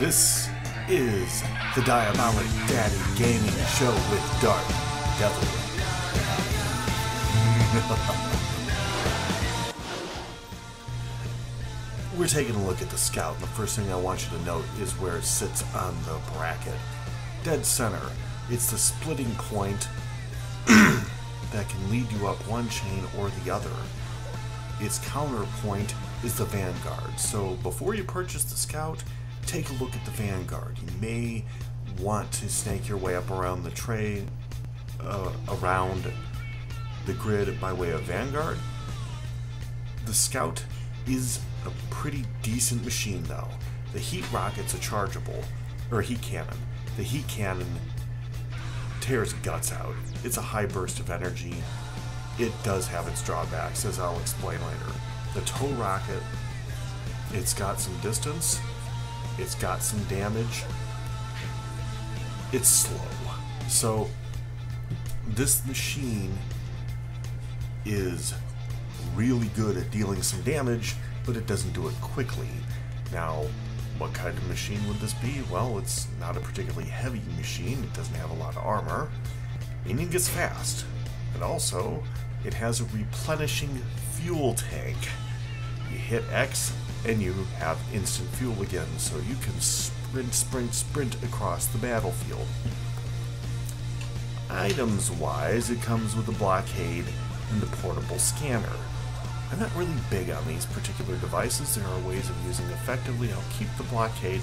This is the Diabolic Daddy Gaming Show with Darth Devil. We're taking a look at the Scout, the first thing I want you to note is where it sits on the bracket. Dead center. It's the splitting point that can lead you up one chain or the other. Its counterpoint is the Vanguard. So before you purchase the Scout, take a look at the Vanguard. You may want to snake your way up around the tray, uh, around the grid by way of Vanguard. The Scout is a pretty decent machine though. The heat rockets are chargeable, or heat cannon. The heat cannon tears guts out. It's a high burst of energy. It does have its drawbacks, as I'll explain later. The tow rocket, it's got some distance, it's got some damage, it's slow. So, this machine is really good at dealing some damage, but it doesn't do it quickly. Now, what kind of machine would this be? Well, it's not a particularly heavy machine, it doesn't have a lot of armor, and it gets fast. And also, it has a replenishing fuel tank. You hit X and you have instant fuel again, so you can sprint, sprint, sprint across the battlefield. Items wise, it comes with a blockade and a portable scanner. I'm not really big on these particular devices. There are ways of using effectively. I'll keep the blockade,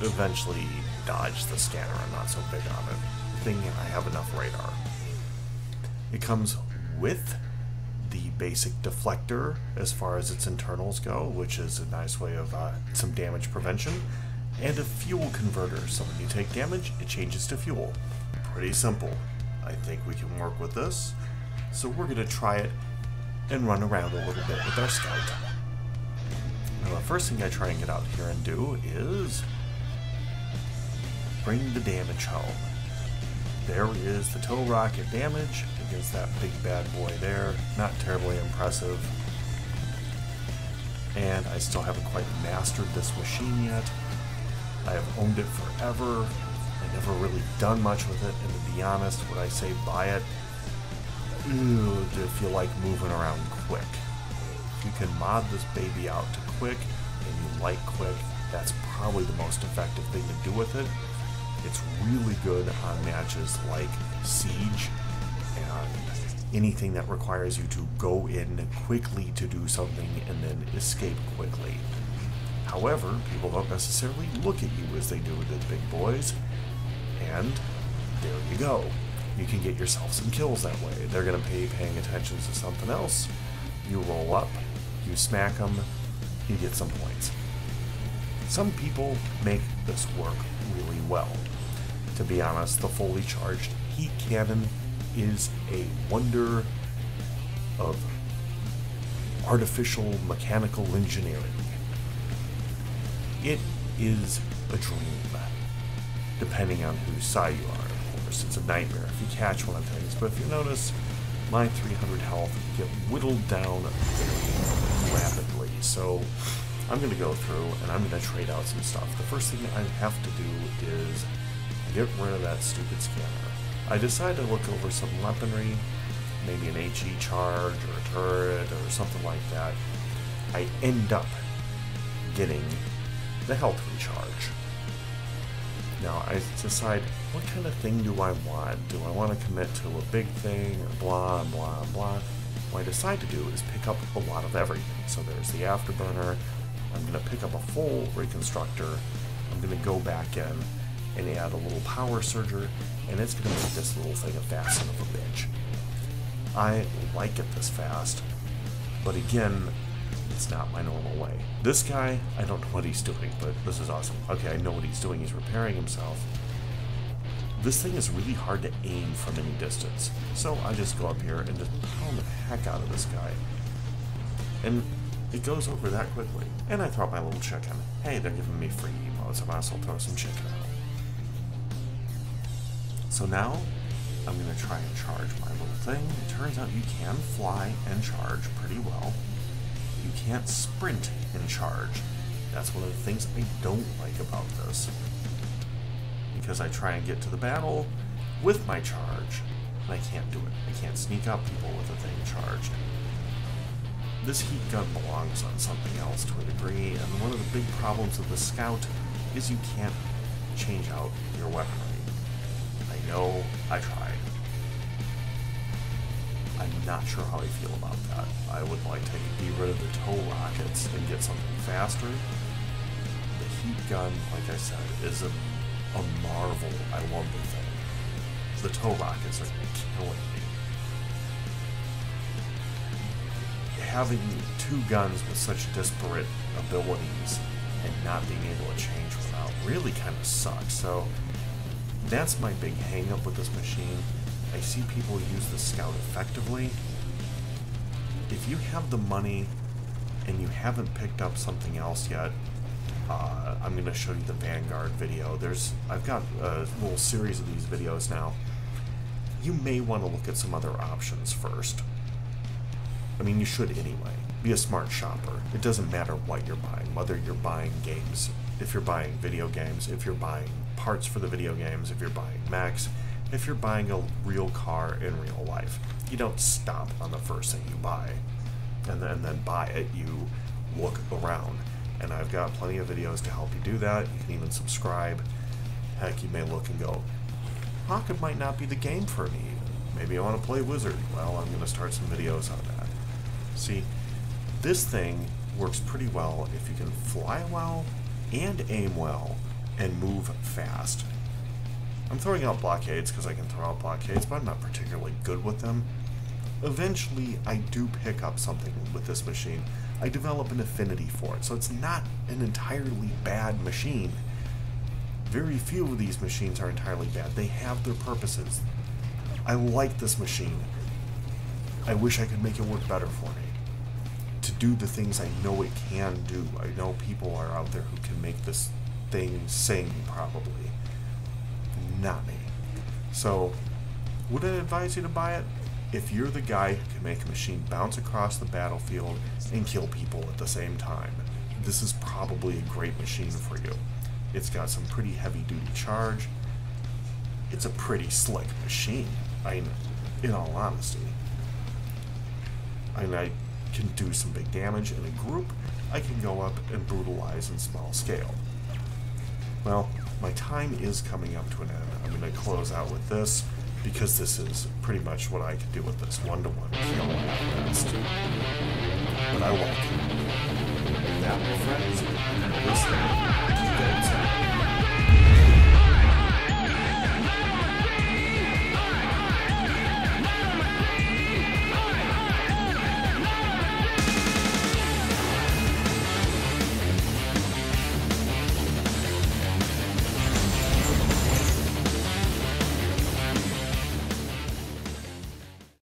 eventually dodge the scanner. I'm not so big on it. The thing, I have enough radar. It comes with the basic deflector as far as its internals go, which is a nice way of uh, some damage prevention, and a fuel converter. So when you take damage, it changes to fuel. Pretty simple. I think we can work with this. So we're going to try it and run around a little bit with our scout. Now the first thing I try and get out here and do is bring the damage home. There is the tow rocket damage against that big bad boy there. Not terribly impressive. And I still haven't quite mastered this machine yet. I have owned it forever. I never really done much with it, and to be honest, would I say buy it? Ew, if you like moving around quick. If you can mod this baby out to quick, and you like quick, that's probably the most effective thing to do with it. It's really good on matches like Siege and anything that requires you to go in quickly to do something and then escape quickly. However, people don't necessarily look at you as they do with the big boys, and there you go. You can get yourself some kills that way. They're going to be paying attention to something else. You roll up, you smack them, you get some points. Some people make this work really well. To be honest, the fully charged heat cannon is a wonder of artificial mechanical engineering. It is a dream, depending on whose side you are, of course. It's a nightmare if you catch one of things, but if you notice, my 300 health get whittled down very rapidly. So I'm going to go through and I'm going to trade out some stuff. The first thing I have to do is get rid of that stupid scanner. I decide to look over some weaponry, maybe an HE charge or a turret or something like that. I end up getting the health recharge. Now I decide what kind of thing do I want? Do I want to commit to a big thing or blah blah blah? What I decide to do is pick up a lot of everything. So there's the afterburner. I'm going to pick up a full reconstructor. I'm going to go back in and add a little power surger, and it's going to make this little thing a fast son of a bitch. I like it this fast, but again, it's not my normal way. This guy, I don't know what he's doing, but this is awesome. Okay, I know what he's doing. He's repairing himself. This thing is really hard to aim from any distance, so I just go up here and just pound the heck out of this guy. And it goes over that quickly. And I throw out my little chicken. Hey, they're giving me free emotes. I might as well throw some chicken out. So now, I'm going to try and charge my little thing. It turns out you can fly and charge pretty well. You can't sprint and charge. That's one of the things I don't like about this. Because I try and get to the battle with my charge, and I can't do it. I can't sneak up people with a thing charged. This heat gun belongs on something else to a degree, and one of the big problems with the Scout is you can't change out your weaponry. Know, I tried. I'm not sure how I feel about that. I would like to be rid of the tow rockets and get something faster. The heat gun, like I said, is a, a marvel. I love the thing. The tow rockets are killing me. Having two guns with such disparate abilities and not being able to change one out really kind of sucks. So that's my big hang up with this machine. I see people use the Scout effectively. If you have the money and you haven't picked up something else yet, uh, I'm going to show you the Vanguard video. There's I've got a little series of these videos now. You may want to look at some other options first. I mean, you should anyway. Be a smart shopper. It doesn't matter what you're buying, whether you're buying games, if you're buying video games, if you're buying parts for the video games, if you're buying mechs, if you're buying a real car in real life. You don't stop on the first thing you buy and then, and then buy it. You look around. And I've got plenty of videos to help you do that. You can even subscribe. Heck, you may look and go, Hawken might not be the game for me. Maybe I want to play Wizard. Well, I'm going to start some videos on that. See, this thing works pretty well if you can fly well and aim well and move fast. I'm throwing out blockades because I can throw out blockades, but I'm not particularly good with them. Eventually, I do pick up something with this machine. I develop an affinity for it, so it's not an entirely bad machine. Very few of these machines are entirely bad. They have their purposes. I like this machine. I wish I could make it work better for me. To do the things I know it can do. I know people are out there who can make this thing sing, probably. Not me. So, would I advise you to buy it? If you're the guy who can make a machine bounce across the battlefield and kill people at the same time, this is probably a great machine for you. It's got some pretty heavy duty charge. It's a pretty slick machine. I in all honesty. I can do some big damage in a group, I can go up and brutalize in small scale. Well, my time is coming up to an end. I'm going to close out with this, because this is pretty much what I can do with this one-to-one kill at best. But I that, my friends, is